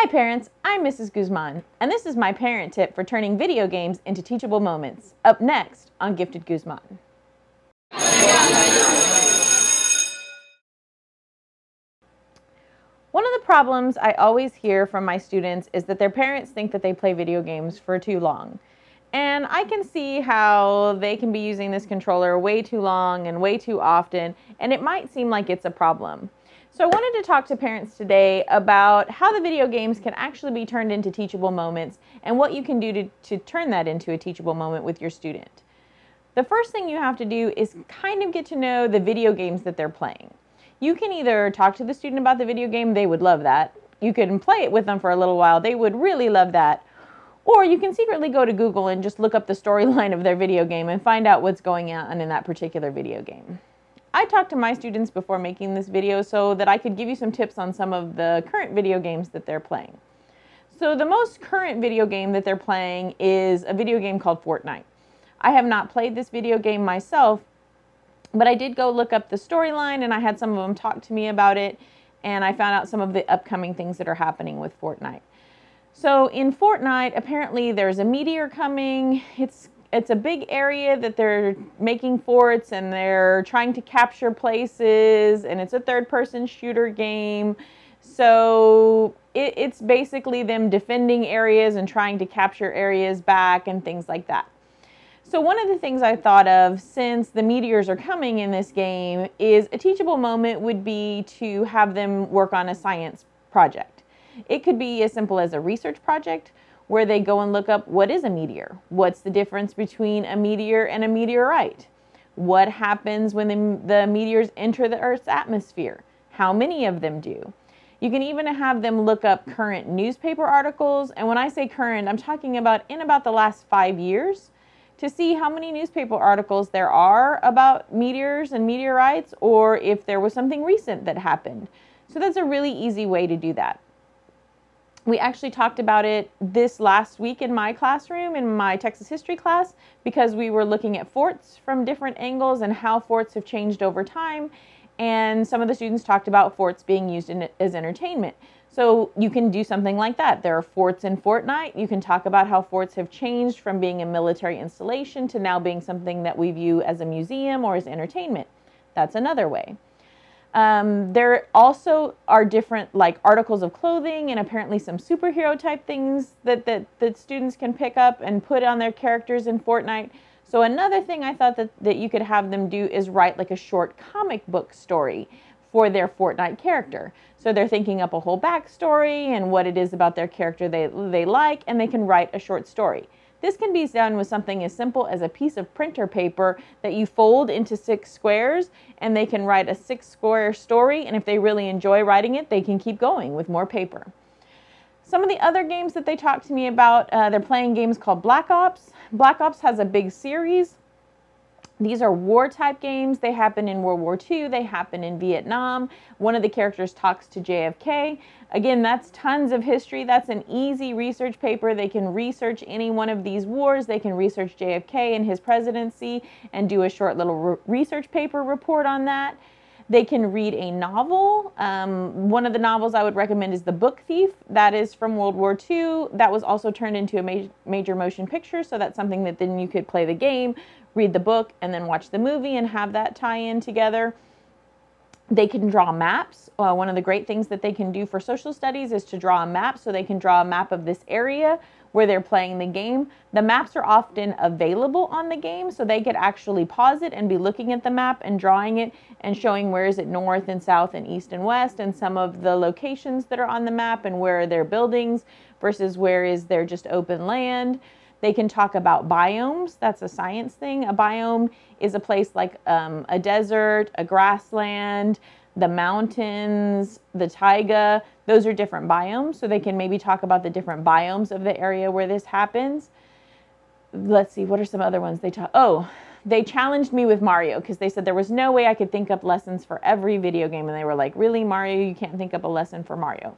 Hi parents, I'm Mrs. Guzman, and this is my parent tip for turning video games into teachable moments. Up next on Gifted Guzman. One of the problems I always hear from my students is that their parents think that they play video games for too long. And I can see how they can be using this controller way too long and way too often, and it might seem like it's a problem. So I wanted to talk to parents today about how the video games can actually be turned into teachable moments and what you can do to, to turn that into a teachable moment with your student. The first thing you have to do is kind of get to know the video games that they're playing. You can either talk to the student about the video game, they would love that. You can play it with them for a little while, they would really love that. Or you can secretly go to Google and just look up the storyline of their video game and find out what's going on in that particular video game. I talked to my students before making this video so that I could give you some tips on some of the current video games that they're playing. So the most current video game that they're playing is a video game called Fortnite. I have not played this video game myself, but I did go look up the storyline and I had some of them talk to me about it and I found out some of the upcoming things that are happening with Fortnite. So in Fortnite, apparently there's a meteor coming. It's it's a big area that they're making forts and they're trying to capture places and it's a third person shooter game. So it, it's basically them defending areas and trying to capture areas back and things like that. So one of the things i thought of since the meteors are coming in this game is a teachable moment would be to have them work on a science project. It could be as simple as a research project where they go and look up what is a meteor? What's the difference between a meteor and a meteorite? What happens when the, the meteors enter the Earth's atmosphere? How many of them do? You can even have them look up current newspaper articles. And when I say current, I'm talking about in about the last five years to see how many newspaper articles there are about meteors and meteorites or if there was something recent that happened. So that's a really easy way to do that. We actually talked about it this last week in my classroom, in my Texas history class, because we were looking at forts from different angles and how forts have changed over time. And some of the students talked about forts being used in, as entertainment. So you can do something like that. There are forts in Fortnite. You can talk about how forts have changed from being a military installation to now being something that we view as a museum or as entertainment. That's another way. Um, there also are different like articles of clothing and apparently some superhero type things that, that, that students can pick up and put on their characters in Fortnite. So another thing I thought that, that you could have them do is write like a short comic book story for their Fortnite character. So they're thinking up a whole backstory and what it is about their character they, they like, and they can write a short story. This can be done with something as simple as a piece of printer paper that you fold into six squares and they can write a six square story and if they really enjoy writing it, they can keep going with more paper. Some of the other games that they talk to me about, uh, they're playing games called Black Ops. Black Ops has a big series these are war type games. They happen in World War II, they happen in Vietnam. One of the characters talks to JFK. Again, that's tons of history. That's an easy research paper. They can research any one of these wars. They can research JFK and his presidency and do a short little re research paper report on that. They can read a novel. Um, one of the novels I would recommend is The Book Thief. That is from World War II. That was also turned into a ma major motion picture, so that's something that then you could play the game, read the book, and then watch the movie and have that tie in together. They can draw maps. Uh, one of the great things that they can do for social studies is to draw a map so they can draw a map of this area where they're playing the game. The maps are often available on the game, so they could actually pause it and be looking at the map and drawing it and showing where is it north and south and east and west and some of the locations that are on the map and where are their buildings versus where is there just open land. They can talk about biomes. That's a science thing. A biome is a place like um, a desert, a grassland, the mountains, the taiga. Those are different biomes. So they can maybe talk about the different biomes of the area where this happens. Let's see, what are some other ones they talk? Oh, they challenged me with Mario because they said there was no way I could think up lessons for every video game. And they were like, really, Mario, you can't think up a lesson for Mario.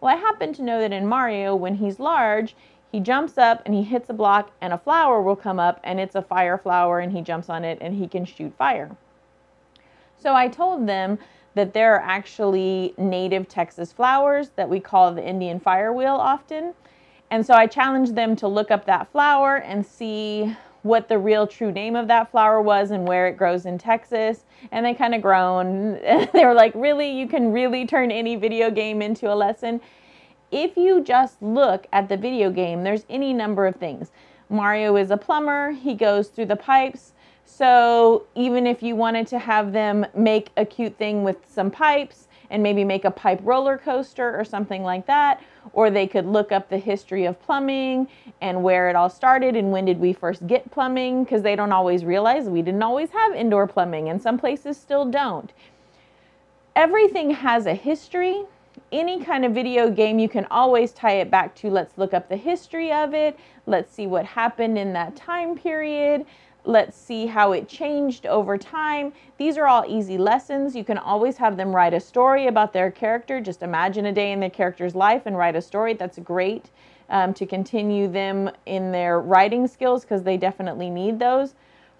Well, I happen to know that in Mario, when he's large, he jumps up and he hits a block and a flower will come up and it's a fire flower and he jumps on it and he can shoot fire. So I told them that there are actually native Texas flowers that we call the Indian firewheel often. And so I challenged them to look up that flower and see what the real true name of that flower was and where it grows in Texas. And they kind of groaned. they were like, Really? You can really turn any video game into a lesson? If you just look at the video game, there's any number of things. Mario is a plumber, he goes through the pipes. So even if you wanted to have them make a cute thing with some pipes and maybe make a pipe roller coaster or something like that, or they could look up the history of plumbing and where it all started and when did we first get plumbing because they don't always realize we didn't always have indoor plumbing and some places still don't. Everything has a history. Any kind of video game, you can always tie it back to let's look up the history of it, let's see what happened in that time period, Let's see how it changed over time. These are all easy lessons. You can always have them write a story about their character. Just imagine a day in their character's life and write a story. That's great um, to continue them in their writing skills because they definitely need those.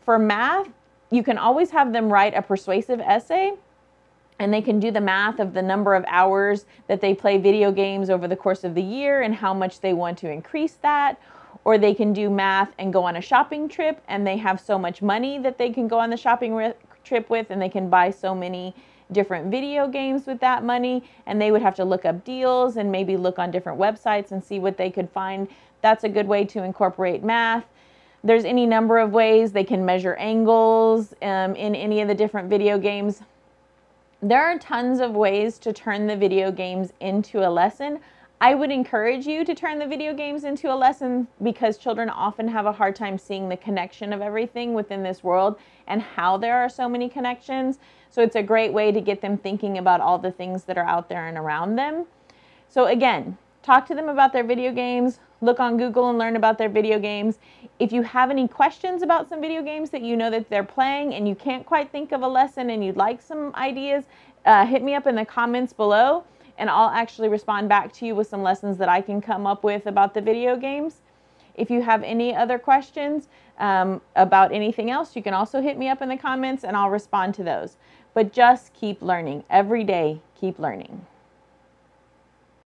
For math, you can always have them write a persuasive essay and they can do the math of the number of hours that they play video games over the course of the year and how much they want to increase that or they can do math and go on a shopping trip and they have so much money that they can go on the shopping ri- trip with and they can buy so many different video games with that money and they would have to look up deals and maybe look on different websites and see what they could find. That's a good way to incorporate math. There's any number of ways they can measure angles um, in any of the different video games. There are tons of ways to turn the video games into a lesson I would encourage you to turn the video games into a lesson because children often have a hard time seeing the connection of everything within this world and how there are so many connections. So it's a great way to get them thinking about all the things that are out there and around them. So again, talk to them about their video games, look on Google and learn about their video games. If you have any questions about some video games that you know that they're playing and you can't quite think of a lesson and you'd like some ideas, uh, hit me up in the comments below and I'll actually respond back to you with some lessons that I can come up with about the video games. If you have any other questions um, about anything else, you can also hit me up in the comments and I'll respond to those. But just keep learning. Every day, keep learning.